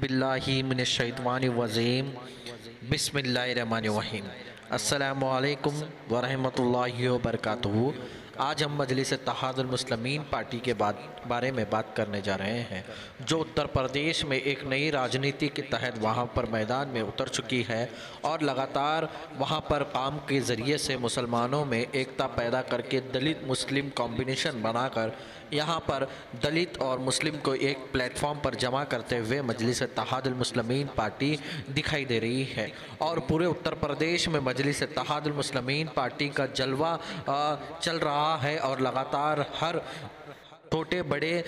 باللہ من الشیطان الرجیم۔ بسم اللہ الرحمن الرحیم۔ السلام علیکم ورحمۃ اللہ وبرکاتہ۔ آج ہم مجلس اتحاد المسلمین پارٹی کے بارے میں بات کرنے جا رہے ہیں، جو اتر پردیش میں ایک نئی راجنیتی کے تحت وہاں پر میدان میں اتر چکی ہے اور لگاتار وہاں پر کام کے ذریعے سے مسلمانوں میں ایکتا پیدا کر کے دلت مسلم کمبینیشن بنا کر یہاں پر دلت اور مسلم کو ایک پلیٹ فارم پر جمع کرتے ہوئے مجلس اتحاد المسلمین پارٹی دکھائی دے رہی ہے۔ اور پورے اتر پردیش میں مجلس اتحاد المسلمین پارٹی کا جلوہ چل رہا ہے اور لگاتار ہر چھوٹے بڑے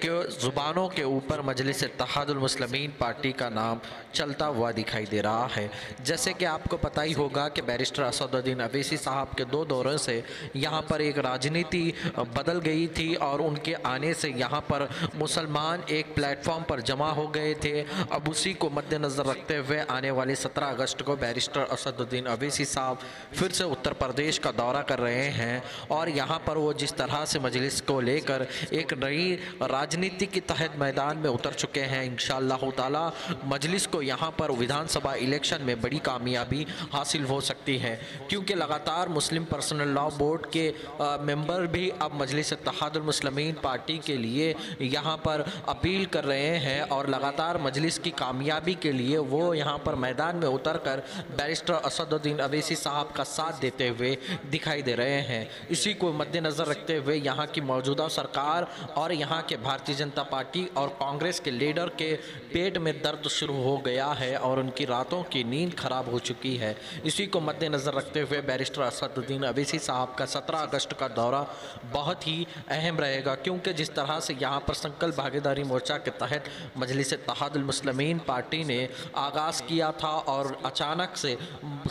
کے زبانوں کے اوپر مجلس اتحاد المسلمین پارٹی کا نام چلتا ہوا دکھائی دے رہا ہے۔ جیسے کہ آپ کو پتہ ہی ہوگا کہ بیرسٹر اسد الدین اویسی صاحب کے دو دوروں سے یہاں پر ایک راجنیتی بدل گئی تھی اور ان کے آنے سے یہاں پر مسلمان ایک پلیٹ فارم پر جمع ہو گئے تھے۔ اب اسی کو مد نظر رکھتے ہوئے آنے والی سترہ اگست کو بیرسٹر اسد الدین اویسی صاحب پھر سے اتر پردیش کا دورہ کر رہے ہیں اور یہاں پر وہ جس طرح سے مجلس کو لے کر ایک نئی راجنیتی کی تحت میدان میں اتر چکے ہیں۔ انشاءاللہ تعالی مجلس کو یہاں پر ویدھان سبھا الیکشن میں بڑی کامیابی حاصل ہو سکتی ہے۔ کیونکہ لگاتار مسلم پرسنل لا بورڈ کے ممبر بھی اب مجلس اتحاد المسلمین پارٹی کے لیے یہاں پر اپیل کر رہے ہیں اور لگاتار مجلس کی کامیابی کے لیے وہ یہاں پر میدان میں اتر کر بیرسٹر اسد الدین اویسی صاحب کا ساتھ دیتے ہوئے دکھائی دے رہے ہیں۔ اسی کو مد نظر رکھتے ہوئے یہاں کی موجودہ سرکار سرکار اور یہاں کے بھارتی جنتا پارٹی اور کانگریس کے لیڈر کے پیٹ میں درد شروع ہو گیا ہے اور ان کی راتوں کی نیند خراب ہو چکی ہے۔ اسی کو مد نظر رکھتے ہوئے بیرسٹر اسد الدین اویسی صاحب کا سترہ اگست کا دورہ بہت ہی اہم رہے گا کیونکہ جس طرح سے یہاں پر سنکل بھاگیداری مورچہ کے تحت مجلس اتحاد المسلمین پارٹی نے آغاز کیا تھا اور اچانک سے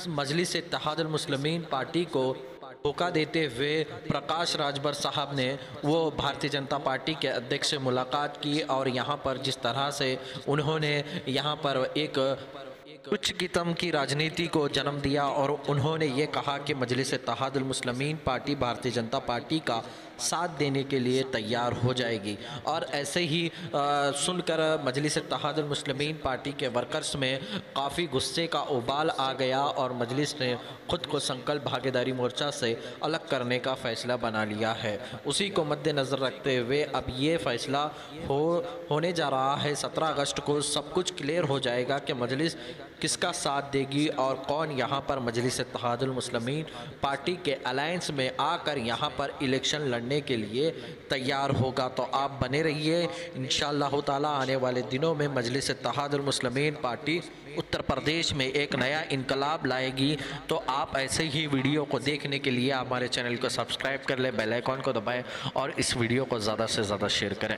مجلس اتحاد المسلمین پارٹی کو دھوکہ دیتے ہوئے پرکاش راجبر صاحب نے وہ بھارتی جنتا پارٹی کے ادھیک سے ملاقات کی اور یہاں پر جس طرح سے انہوں نے یہاں پر ایک کچھ قسم کی راجنیتی کو جنم دیا اور انہوں نے یہ کہا کہ مجلس اتحاد المسلمین پارٹی بھارتی جنتا پارٹی کا ساتھ دینے کے لیے تیار ہو جائے گی۔ اور ایسے ہی سن کر مجلس اتحاد المسلمین پارٹی کے ورکرز میں کافی غصے کا ابال آ گیا اور مجلس نے خود کو سنکل بھاگیداری مورچہ سے الگ کرنے کا فیصلہ بنا لیا ہے۔ اسی کو مد نظر رکھتے ہوئے اب یہ فیصلہ ہو، ہونے جا رہا ہے۔ سترہ اگست کو سب کچھ کلیئر ہو جائے گا کہ مجلس کس کا ساتھ دے گی اور کون یہاں پر مجلس اتحاد المسلمین پارٹی کے الائنس میں آ کر یہاں پر الیکشن لڑنے کے لیے تیار ہوگا؟ تو آپ بنے رہیے۔ انشاءاللہ تعالی آنے والے دنوں میں مجلس اتحاد المسلمین پارٹی اتر پردیش میں ایک نیا انقلاب لائے گی۔ تو آپ ایسے ہی ویڈیو کو دیکھنے کے لیے ہمارے چینل کو سبسکرائب کر لیں، بیل آئیکن کو دبائیں اور اس ویڈیو کو زیادہ سے زیادہ شیئر کریں۔